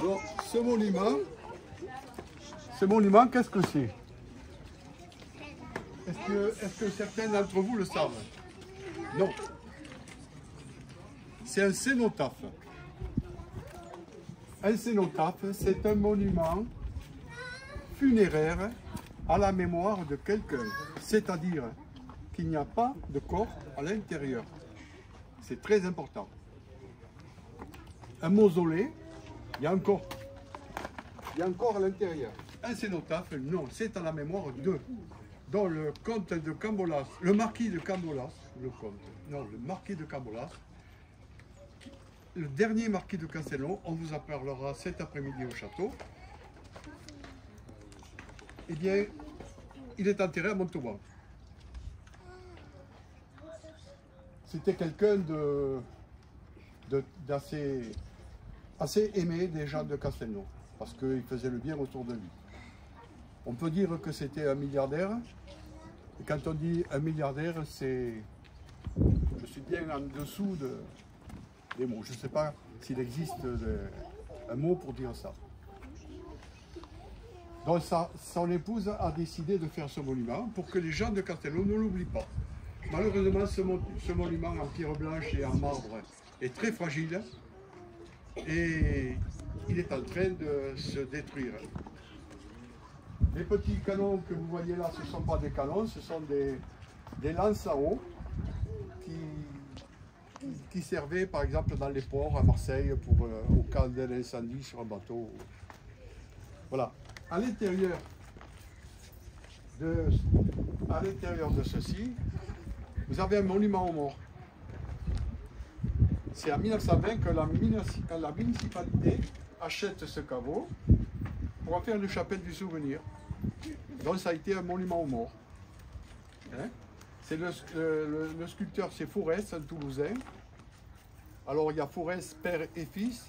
Alors, ce monument, ce monument, qu'est-ce que c'est? Est-ce que, est que certains d'entre vous le savent? Non. C'est un cénotaphe. Un cénotaphe, c'est un monument funéraire à la mémoire de quelqu'un. C'est-à-dire qu'il n'y a pas de corps à l'intérieur. C'est très important. Un mausolée, il y a encore, il y a encore à l'intérieur. Un cénotaphe, non, c'est à la mémoire de. Dans le comte de Cambolas, le marquis de Cambolas, le comte, non, le marquis de Cambolas, le dernier marquis de Castellon, on vous en parlera cet après-midi au château. Eh bien, il est enterré à Montauban. C'était quelqu'un de, d'assez assez aimé des gens de Castelnau, parce qu'il faisait le bien autour de lui. On peut dire que c'était un milliardaire, et quand on dit un milliardaire, c'est. Je suis bien en dessous de, Je ne sais pas s'il existe un mot pour dire ça. Donc sa- son épouse a décidé de faire ce monument pour que les gens de Castelnau ne l'oublient pas. Malheureusement, ce monument en pierre blanche et en marbre est très fragile et il est en train de se détruire. Les petits canons que vous voyez là, ce ne sont pas des canons, ce sont des, des lances à eau servaient par exemple dans les ports à Marseille pour, euh, au cas d'un incendie sur un bateau. Voilà. À l'intérieur de, à l'intérieur de ceci, vous avez un monument aux morts. C'est en 1920 que la, municipalité achète ce caveau pour en faire une chapelle du souvenir. Donc ça a été un monument aux morts. Hein c'est le- le sculpteur, c'est Forest, un Toulousain. Alors il y a Forest, père et fils,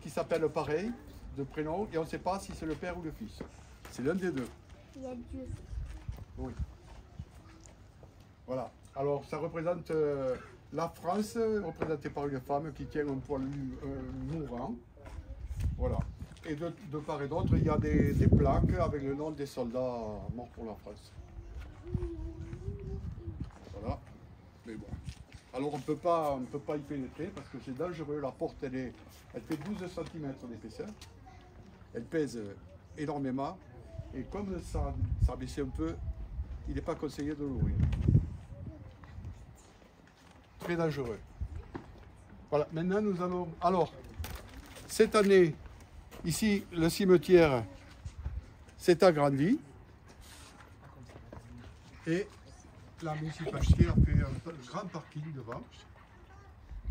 qui s'appellent pareil, de prénom, et on ne sait pas si c'est le père ou le fils. C'est l'un des deux. Il y a Dieu. Oui. Voilà. Alors, ça représente euh, la France, représentée par une femme qui tient un poilu euh, mourant. Voilà. Et de, de part et d'autre, il y a des, des plaques avec le nom des soldats morts pour la France. Voilà. Mais bon. Alors, on ne peut pas y pénétrer parce que c'est dangereux. La porte, elle, est, elle fait 12 cm d'épaisseur. Elle pèse énormément. Et comme ça, ça baissé un peu, il n'est pas conseillé de l'ouvrir. Très dangereux. Voilà, maintenant nous allons. Alors, cette année, ici, le cimetière s'est agrandi. Et la municipalité a fait un grand parking devant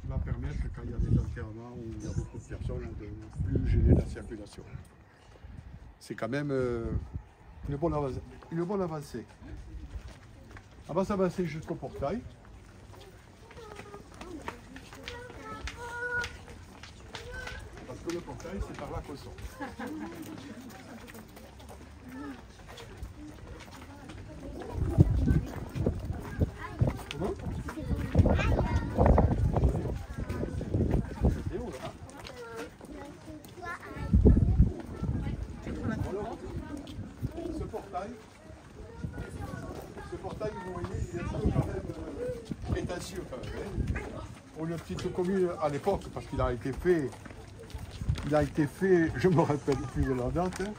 qui va permettre, quand il y a des enterrements où il y a beaucoup de personnes, de ne plus gêner la circulation. C'est quand même euh, une, bonne avancée, une bonne avancée. On va s'avancer jusqu'au portail. Parce que le portail, c'est par là qu'on sort. Comment C'est où là Alors, ce portail, ce portail, vous voyez, il est un peu quand même euh, prétentieux quand même. hein. Pour une petite commune à l'époque, parce qu'il a été fait, il a été fait, je me rappelle plus de la date. hein.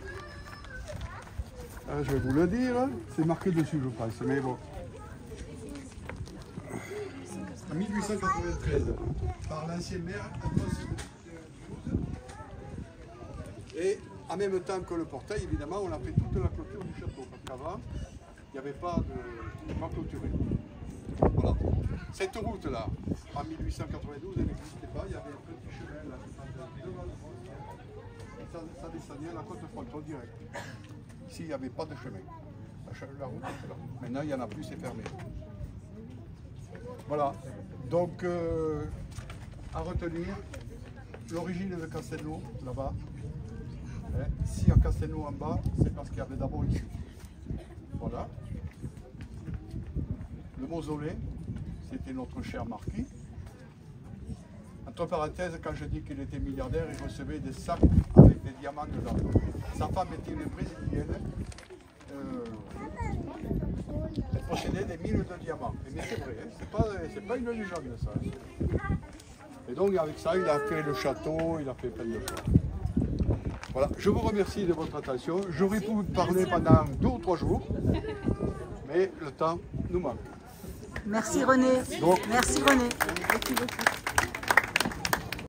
Euh, je vais vous le dire, hein. c'est marqué dessus je pense, mais bon. En 1893, par l'ancien maire. Et en même temps que le portail, évidemment, on a fait toute la clôture du château, parce qu'avant, il n'y avait pas de pas clôturé. Voilà. Cette route-là, en 1892, elle n'existait pas, il y avait un petit chemin là, ça, ça descendait à la côte fronton direct. Ici, il n'y avait pas de chemin. La, route était là. Maintenant, il n'y en a plus, c'est fermé. Voilà. Donc, euh, à retenir l'origine de Castelnau, là-bas. Hein, si à Castelnau en bas, c'est parce qu'il y avait d'abord ici. Voilà. Le mausolée, c'était notre cher marquis. Entre parenthèses, quand je dis qu'il était milliardaire, il recevait des sacs avec des diamants dedans. Sa femme était une brésilienne. Euh, elle possédait des mines de diamants. Mais c'est vrai, hein, c'est pas, pas une légende ça. Et donc avec ça, il a fait le château, il a fait plein de choses. Voilà, je vous remercie de votre attention. J'aurais pu vous parler pendant deux ou trois jours, mais le temps nous manque. Merci René. Donc- Merci René.